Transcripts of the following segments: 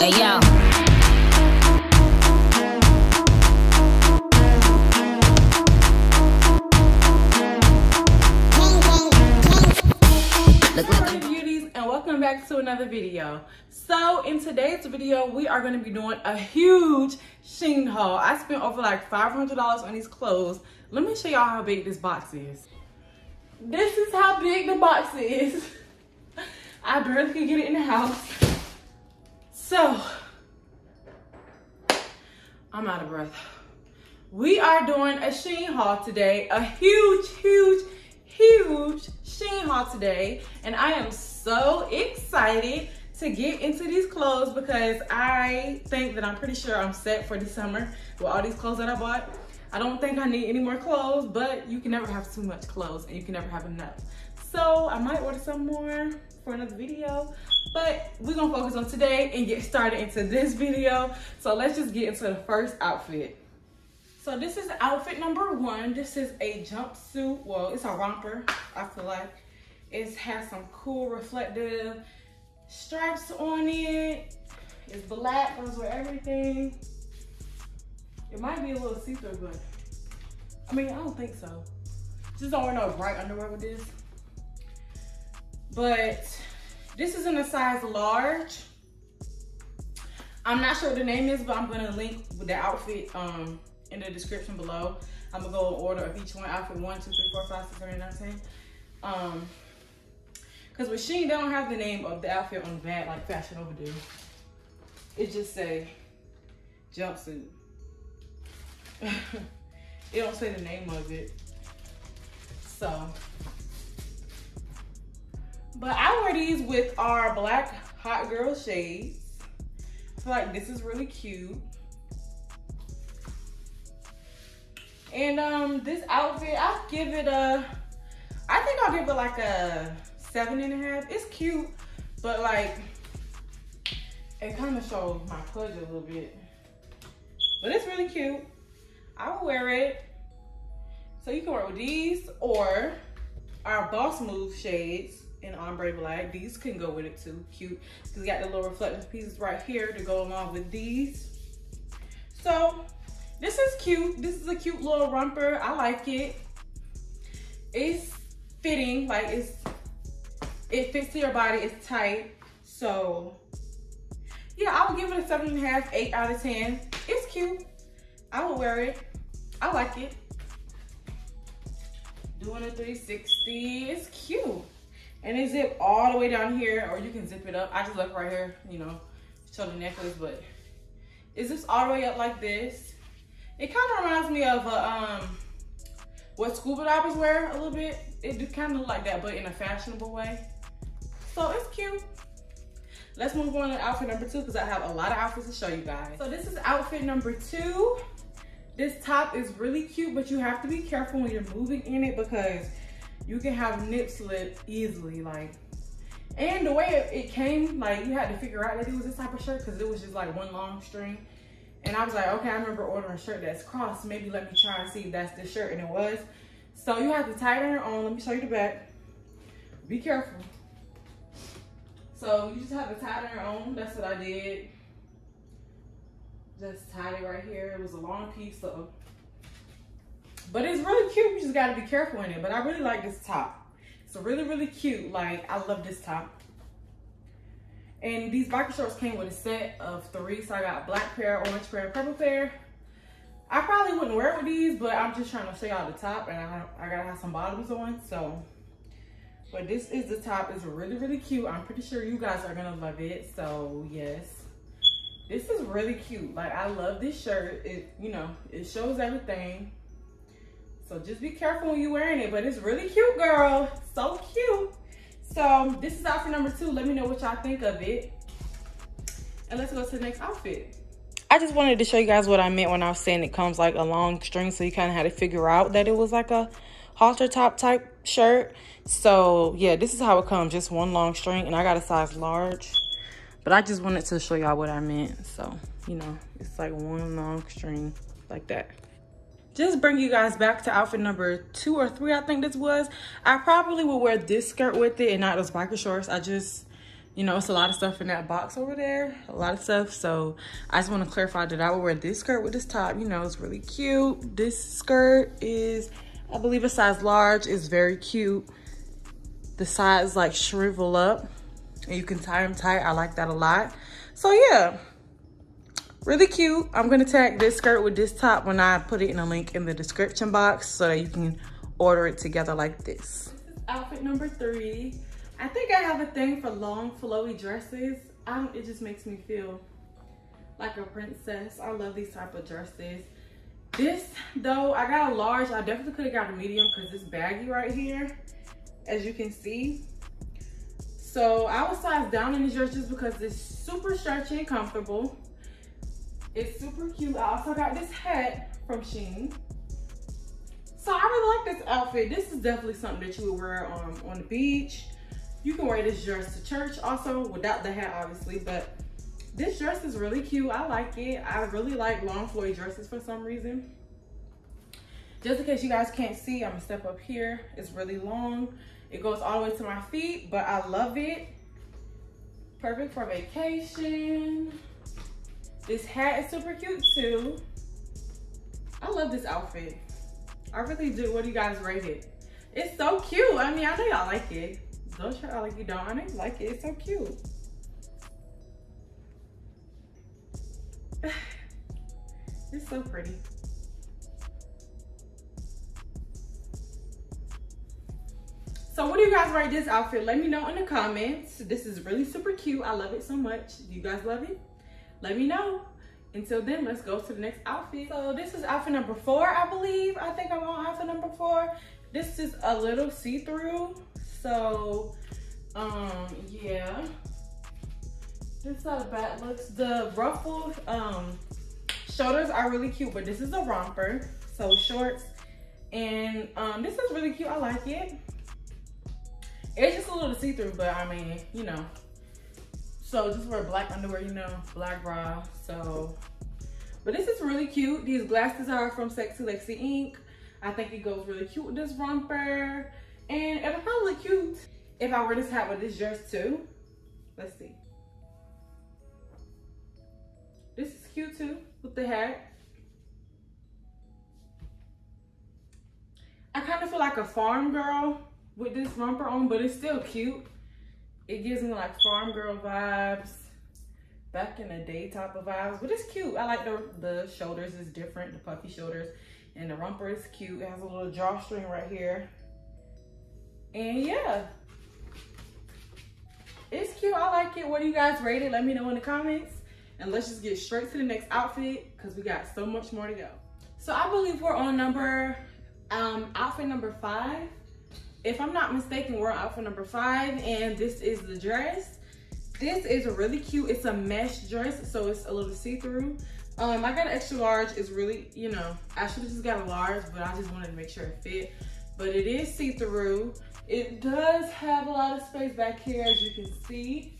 Hey and welcome back to another video. So in today's video, we are gonna be doing a huge Shein haul. I spent over like $500 on these clothes. Let me show y'all how big this box is. This is how big the box is. I barely could get it in the house. So, I'm out of breath. We are doing a Shein haul today. A huge, huge, huge Shein haul today. And I am so excited to get into these clothes because I think that I'm pretty sure I'm set for the summer with all these clothes that I bought. I don't think I need any more clothes, but you can never have too much clothes and you can never have enough. So I might order some more for another video, but we're gonna focus on today and get started into this video. So let's just get into the first outfit. So this is outfit number one. This is a jumpsuit. Well, it's a romper, I feel like. It has some cool reflective stripes on it. It's black, goes with everything. It might be a little see-through, but I mean, I don't think so. Just don't wear no bright underwear with this. But this is in a size large. I'm not sure what the name is, but I'm gonna link the outfit um, in the description below. I'm gonna go order of each one, outfit one, two, three, four, five, six, seven, eight, nine, ten. Um, Cause with Shein, they don't have the name of the outfit on the back like Fashion Overdue. It just say jumpsuit. it don't say the name of it. So, but I wear these with our black hot girl shades. I feel like this is really cute. And um, this outfit, I'll give it a, I think I'll give it like a seven and a half. It's cute, but like, it kind of shows my pudge a little bit. But it's really cute. I will wear it. So you can wear with these or our Boss Move shades in ombre black. These can go with it too, cute. Cause got the little reflective pieces right here to go along with these. So this is cute. This is a cute little romper. I like it. It's fitting, like it's, it fits to your body, it's tight. So yeah, I would give it a seven and a half, eight out of 10. It's cute. I will wear it. I like it. Doing a 360, it's cute. And it zip all the way down here, or you can zip it up. I just left right here, you know, show the necklace, but it zips all the way up like this. It kind of reminds me of uh, um, what scuba divers wear a little bit. It kind of look like that, but in a fashionable way. So it's cute. Let's move on to outfit number two because I have a lot of outfits to show you guys. So this is outfit number two. This top is really cute, but you have to be careful when you're moving in it because you can have nip slip easily. Like, and the way it, came, like you had to figure out that it was this type of shirt because it was just like one long string. And I was like, okay, I remember ordering a shirt that's crossed. Maybe let me try and see if that's the shirt, and it was. So you have to tie it on your own. Let me show you the back. Be careful. So you just have to tie it on your own. That's what I did. Just tied it right here. It was a long piece, so. But it's really cute. You just gotta be careful in it. But I really like this top. It's really, really cute. Like, I love this top. And these biker shorts came with a set of three. So I got black pair, orange pair, purple pair. I probably wouldn't wear it with these, but I'm just trying to show y'all the top. And I, I gotta have some bottoms on, so. But this is the top. It's really, really cute. I'm pretty sure you guys are gonna love it. So yes, this is really cute. Like I love this shirt. It, you know, it shows everything. So just be careful when you're wearing it. But it's really cute, girl. So cute. So this is outfit number two. Let me know what y'all think of it. And let's go to the next outfit. I just wanted to show you guys what I meant when I was saying it comes like a long string. So you kind of had to figure out that it was like a halter top type shirt. So yeah, this is how it comes. Just one long string. And I got a size large. But I just wanted to show y'all what I meant. So, you know, it's like one long string like that just bring you guys back to outfit number two or three, I think this was. I probably would wear this skirt with it and not those biker shorts. I just, you know, it's a lot of stuff in that box over there, a lot of stuff. So I just want to clarify that I would wear this skirt with this top. You know, it's really cute. This skirt is, I believe a size large. It's very cute. The sides like shrivel up and you can tie them tight. I like that a lot. So yeah, really cute. I'm gonna tag this skirt with this top when I put it in a link in the description box so that you can order it together like this. Outfit number three. I think I have a thing for long flowy dresses. Um, it just makes me feel like a princess. I love these type of dresses. This though, I got a large. I definitely could have got a medium because it's baggy right here, as you can see. So I was sized down in these dresses because it's super stretchy and comfortable. It's super cute. I also got this hat from Shein. So I really like this outfit. This is definitely something that you would wear um, on the beach you can wear this dress to church also without the hat obviously, but this dress is really cute. I like it. I really like long flowy dresses for some reason. Just in case you guys can't see, I'm gonna step up here. It's really long. It goes all the way to my feet, but I love it. Perfect for vacation. This hat is super cute too. I love this outfit. I really do. What do you guys rate it? It's so cute. I mean, I know y'all like it. Don't try like you don't. I know you like it. It's so cute. it's so pretty. So what do you guys rate this outfit? Let me know in the comments. This is really super cute. I love it so much. Do you guys love it? Let me know. Until then, let's go to the next outfit. So this is outfit number four, I believe. I think I'm on outfit number four. This is a little see-through. So, um, yeah. This is how the back looks. The ruffled um, shoulders are really cute, but this is a romper. So shorts. And um, this is really cute. I like it. It's just a little see-through, but I mean, you know. So just wear black underwear, you know, black bra. So, but this is really cute. These glasses are from Sexy Lexy Inc. I think it goes really cute with this romper. And it'll probably look cute if I wear this hat with this dress too. Let's see. This is cute too with the hat. I kind of feel like a farm girl with this romper on, but it's still cute. It gives me like farm girl vibes, back in the day type of vibes, but it's cute. I like the, the shoulders is different, the puffy shoulders, and the romper is cute. It has a little drawstring right here. And yeah, it's cute. I like it. What do you guys rate it? Let me know in the comments. And let's just get straight to the next outfit because we got so much more to go. So I believe we're on number, um, outfit number five. If I'm not mistaken, we're outfit number five and this is the dress. This is a really cute. It's a mesh dress, so it's a little see-through. Um, I got an extra large. It's really, you know, I should have just got a large, but I just wanted to make sure it fit. But it is see-through. It does have a lot of space back here, as you can see.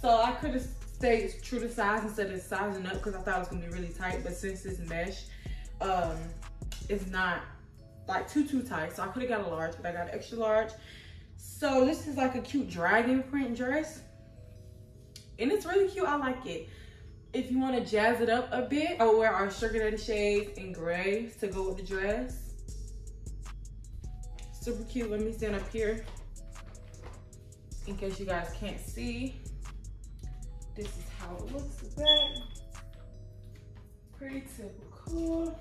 So I could have stayed true to size instead of sizing up because I thought it was gonna be really tight. But since it's mesh, um, it's not like too, too tight. So I could have got a large, but I got an extra large. So this is like a cute dragon print dress. And it's really cute, I like it. If you wanna jazz it up a bit, I will wear our sugar Zaddy shades in gray to go with the dress. Super cute. Let me stand up here in case you guys can't see. This is how it looks back. Pretty typical.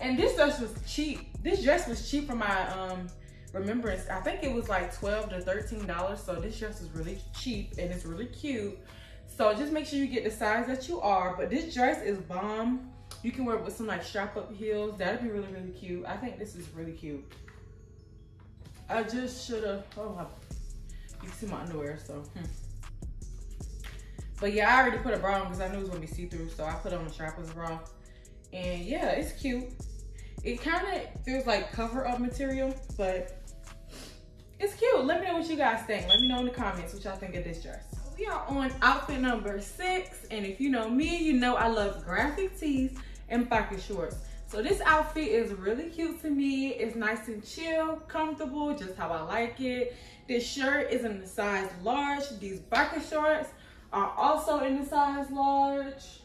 And this dress was cheap. This dress was cheap for my um remembrance. I think it was like 12 to $13. So this dress is really cheap and it's really cute. So just make sure you get the size that you are. But this dress is bomb. You can wear it with some like strap up heels. That'd be really, really cute. I think this is really cute. I just should have, oh, my, you can see my underwear, so. Hmm. But yeah, I already put a bra on because I knew it was gonna be see-through, so I put on a strapless bra. And yeah, it's cute. It kind of feels like cover-up material, but it's cute. Let me know what you guys think. Let me know in the comments what y'all think of this dress. We are on outfit number six, and if you know me, you know I love graphic tees and pocket shorts. So this outfit is really cute to me. It's nice and chill, comfortable, just how I like it. This shirt is in the size large. These biker shorts are also in the size large.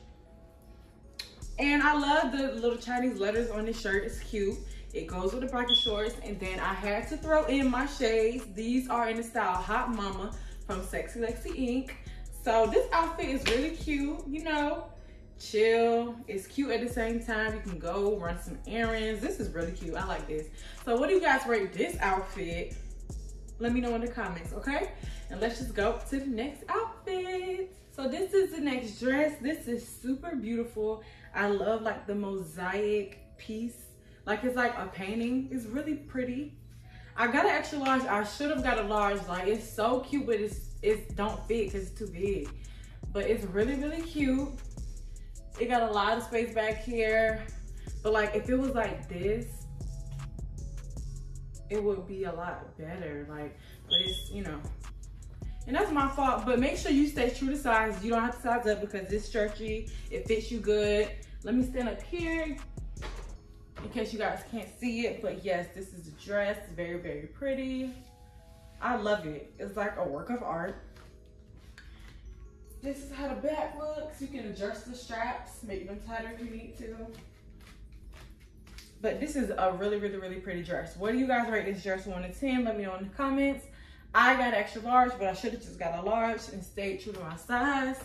And I love the little Chinese letters on this shirt. It's cute. It goes with the biker shorts. And then I had to throw in my shades. These are in the style Hot Mama from Sexy Lexy Inc. So this outfit is really cute, you know chill. It's cute at the same time. You can go run some errands. This is really cute. I like this. So what do you guys rate this outfit? Let me know in the comments, okay? And let's just go to the next outfit. So this is the next dress. This is super beautiful. I love like the mosaic piece. Like it's like a painting. It's really pretty. I got an extra large. I should have got a large. Like it's so cute, but it's it don't fit because it's too big. But it's really, really cute. It got a lot of space back here. But like if it was like this, it would be a lot better. Like, but it's, you know, and that's my fault. But make sure you stay true to size. You don't have to size up because it's stretchy. It fits you good. Let me stand up here in case you guys can't see it. But yes, this is a dress. Very, very pretty. I love it. It's like a work of art. This is how the back looks. You can adjust the straps, make them tighter if you need to. But this is a really, really, really pretty dress. What do you guys rate this dress 1 to 10? Let me know in the comments. I got extra large, but I should have just got a large and stayed true to my size.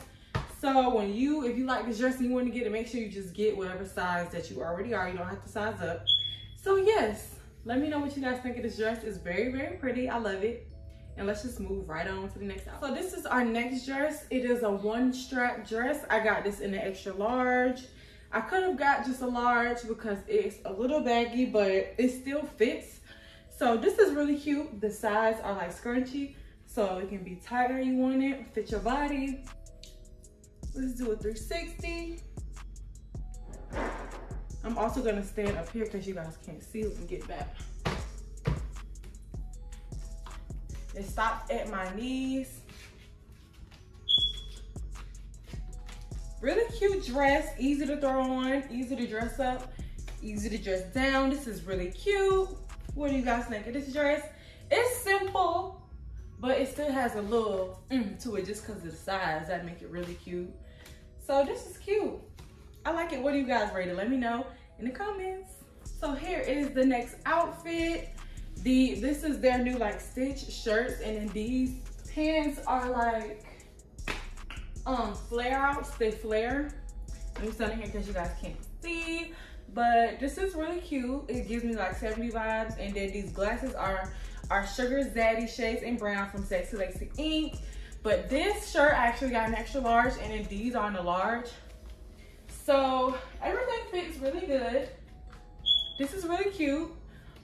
So when you, if you like this dress and you want to get it, make sure you just get whatever size that you already are. You don't have to size up. So yes, let me know what you guys think of this dress. It's very, very pretty. I love it and let's just move right on to the next outfit. So this is our next dress. It is a one strap dress. I got this in an extra large. I could have got just a large because it's a little baggy, but it still fits. So this is really cute. The sides are like scrunchy, so it can be tighter you want it, fit your body. Let's do a 360. I'm also gonna stand up here because you guys can't see. Let get back. It stops at my knees. Really cute dress, easy to throw on, easy to dress up, easy to dress down. This is really cute. What do you guys think of this dress? It's simple, but it still has a little mm, to it just because of the size. That make it really cute. So this is cute. I like it. What do you guys rate it? Let me know in the comments. So here is the next outfit. The This is their new like stitch shirts and then these pants are like um flare outs. They flare. Let me stand here because you guys can't see. But this is really cute. It gives me like 70 vibes. And then these glasses are are Sugar Zaddy shades in brown from Sexy Lexy Inc. But this shirt I actually got an extra large and then these are in a large. So everything fits really good. This is really cute.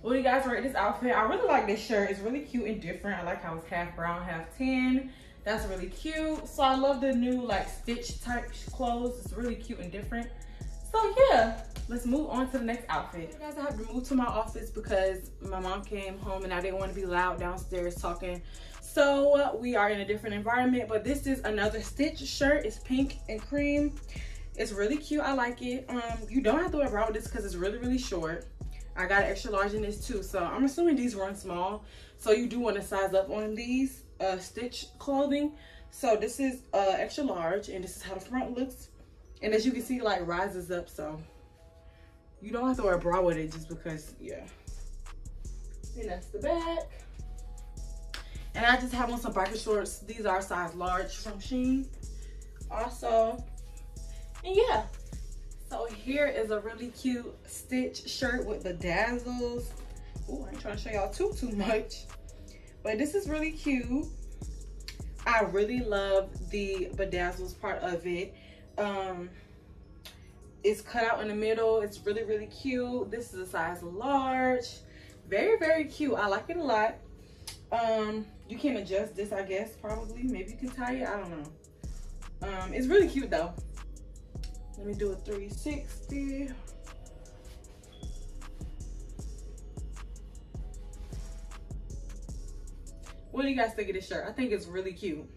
What do you guys rate this outfit? I really like this shirt. It's really cute and different. I like how it's half brown, half tan. That's really cute. So I love the new like stitch type clothes. It's really cute and different. So yeah, let's move on to the next outfit. You guys, I have to move to my office because my mom came home and I didn't want to be loud downstairs talking. So uh, we are in a different environment, but this is another stitch shirt. It's pink and cream. It's really cute. I like it. Um, You don't have to wear bra with this because it's really, really short. I got an extra large in this too. So I'm assuming these run small. So you do want to size up on these uh, stitch clothing. So this is uh, extra large and this is how the front looks. And as you can see, like rises up. So you don't have to wear a bra with it just because, yeah. And that's the back. And I just have on some biker shorts. These are size large from Shein. Also, and yeah, so here is a really cute stitch shirt with the dazzles. Oh, I ain't trying to show y'all too, too much. But this is really cute. I really love the bedazzles part of it. Um, it's cut out in the middle. It's really, really cute. This is a size large. Very, very cute. I like it a lot. Um, you can adjust this, I guess, probably. Maybe you can tie it. I don't know. Um, it's really cute, though. Let me do a 360. What do you guys think of this shirt? I think it's really cute.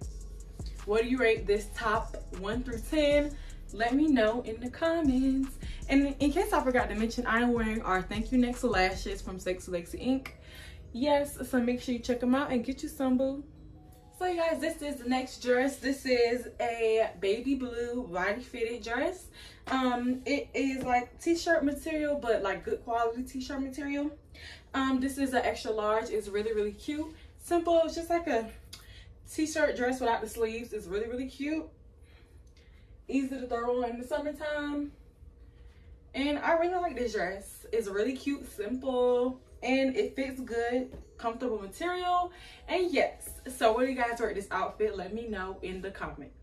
What do you rate this top 1 through 10? Let me know in the comments. And in case I forgot to mention, I am wearing our Thank You Next lashes from Sexy Lexy Inc. Yes, so make sure you check them out and get you some boo. So you guys, this is the next dress. This is a baby blue body fitted dress. Um, it is like t-shirt material, but like good quality t-shirt material. Um, this is an extra large. It's really, really cute. Simple. It's just like a t-shirt dress without the sleeves. It's really, really cute. Easy to throw on in the summertime. And I really like this dress. It's really cute, simple, and it fits good comfortable material and yes so what do you guys rate this outfit let me know in the comments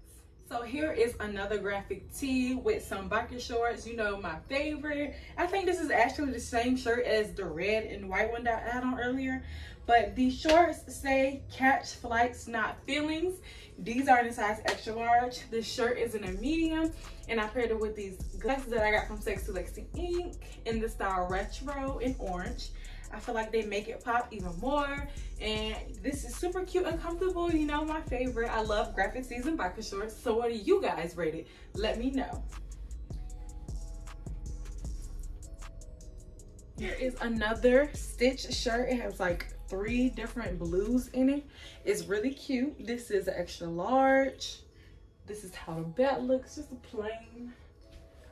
so here is another graphic tee with some biker shorts you know my favorite i think this is actually the same shirt as the red and white one that i had on earlier but these shorts say catch flights not feelings these are in a size extra large this shirt is in a medium and i paired it with these glasses that i got from sexy Lexy inc in the style retro in orange I feel like they make it pop even more. And this is super cute and comfortable. You know, my favorite. I love graphic season biker shorts. So what do you guys rate it? Let me know. Here is another stitch shirt. It has like three different blues in it. It's really cute. This is extra large. This is how the back looks. Just a plain,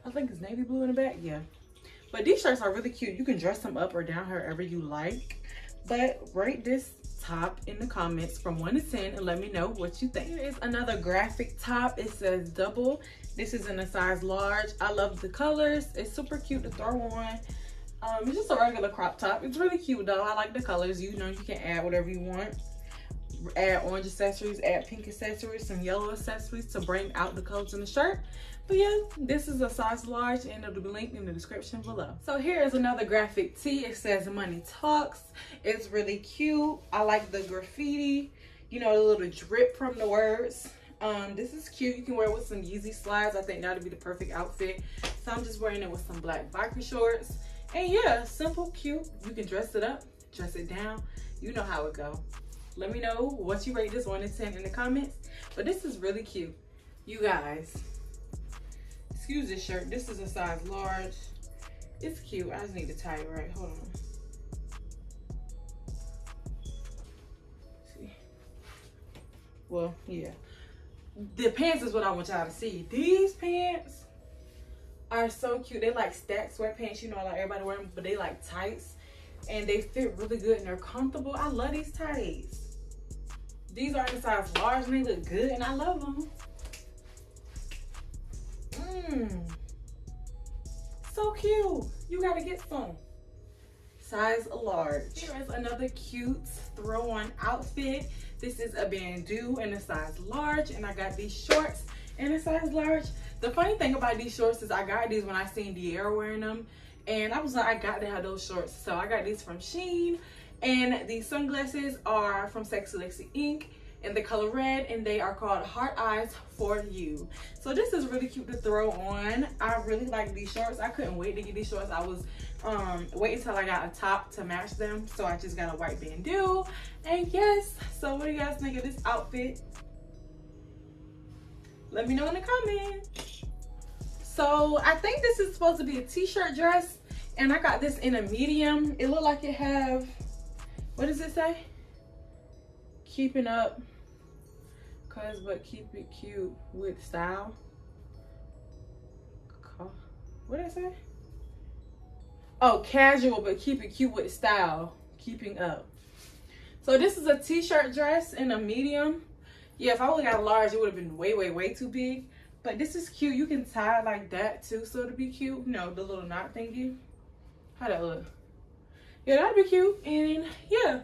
I think it's navy blue in the back. Yeah. But these shirts are really cute. You can dress them up or down however you like. But rate this top in the comments from 1 to 10 and let me know what you think. Here is another graphic top. It says double. This is in a size large. I love the colors. It's super cute to throw on. Um, it's just a regular crop top. It's really cute though. I like the colors. You know you can add whatever you want. Add orange accessories, add pink accessories, some yellow accessories to bring out the colors in the shirt. But yeah, this is a size large and it'll be linked in the description below. So here is another graphic tee. It says Money Talks. It's really cute. I like the graffiti, you know, the little drip from the words. Um, this is cute. You can wear it with some Yeezy slides. I think that'd be the perfect outfit. So I'm just wearing it with some black biker shorts. And yeah, simple, cute. You can dress it up, dress it down. You know how it go. Let me know what you rate this one to 10 in the comments. But this is really cute. You guys, excuse this shirt. This is a size large. It's cute. I just need to tie it right. Hold on. See. Well, yeah. The pants is what I want y'all to see. These pants are so cute. They like stacked sweatpants. You know, like everybody wear them, but they like tights. And they fit really good and they're comfortable. I love these tights. These are in size large and they look good and I love them. Mmm. So cute. You gotta get some. Size large. Here is another cute throw-on outfit. This is a bandeau in a size large and I got these shorts in a size large. The funny thing about these shorts is I got these when I seen Diera wearing them and I was like, I got to have those shorts. So I got these from Shein and these sunglasses are from Sexy Lexy Inc in the color red and they are called Heart Eyes for You. So this is really cute to throw on. I really like these shorts. I couldn't wait to get these shorts. I was um, waiting until I got a top to match them. So I just got a white bandeau. And yes, so what do you guys think of this outfit? Let me know in the comments. So I think this is supposed to be a t-shirt dress and I got this in a medium. It looked like it have, what does it say? Keeping up Cause but keep it cute with style. What did I say? Oh, casual but keep it cute with style. Keeping up. So this is a t-shirt dress in a medium. Yeah, if I would have got a large, it would have been way, way, way too big. But this is cute. You can tie it like that too, so to be cute. You know, the little knot thingy. How that look? Yeah, that'd be cute. And yeah,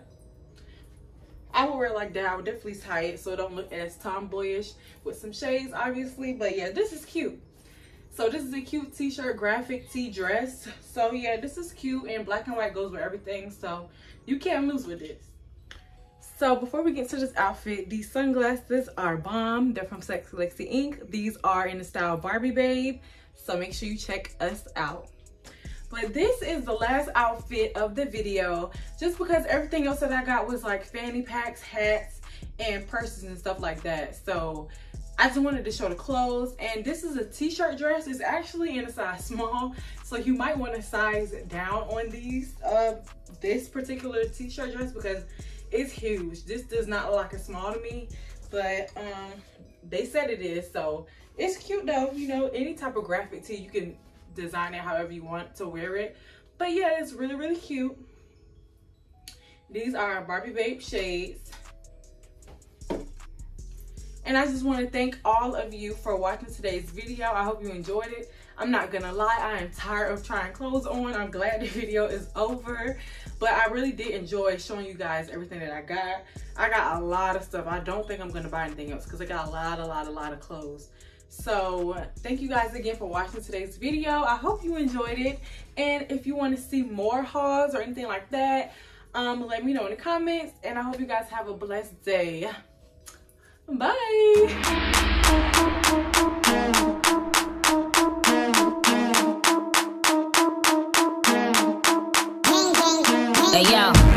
I would wear it like that. I would definitely tie it so it don't look as tomboyish with some shades, obviously. But yeah, this is cute. So this is a cute t-shirt graphic tee dress. So yeah, this is cute and black and white goes with everything. So you can't lose with this. So before we get to this outfit, these sunglasses are bomb. They're from Sexy Lexy Inc. These are in the style Barbie Babe. So make sure you check us out. But this is the last outfit of the video just because everything else that I got was like fanny packs, hats, and purses and stuff like that. So I just wanted to show the clothes. And this is a t-shirt dress. It's actually in a size small. So you might want to size down on these, uh, this particular t-shirt dress because it's huge. This does not look like a small to me, but um, they said it is. So it's cute though. You know, any type of graphic tee, you can design it however you want to wear it. But yeah, it's really, really cute. These are Barbie Babe shades. And I just want to thank all of you for watching today's video. I hope you enjoyed it. I'm not gonna lie, I am tired of trying clothes on. I'm glad the video is over. But I really did enjoy showing you guys everything that I got. I got a lot of stuff. I don't think I'm gonna buy anything else because I got a lot, a lot, a lot of clothes. So thank you guys again for watching today's video. I hope you enjoyed it. And if you want to see more hauls or anything like that, um, let me know in the comments. And I hope you guys have a blessed day. Bye. Hey yo.